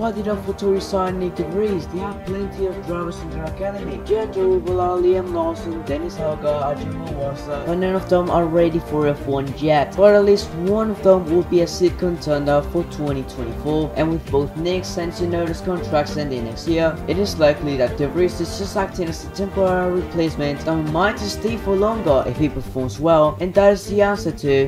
why did AlphaTauri sign Nyck de Vries? They have plenty of drivers in their academy. Jehan Daruvala, Liam Lawson, Dennis Hauger, Ayumu Iwasa, but none of them are ready for F1 yet. But at least one of them will be a seat contender for 2024. And with both Nyck's and Tsunoda's contracts ending next year, it is likely that de Vries is just acting as a temporary replacement and might stay for longer if he performs well. And that is the answer to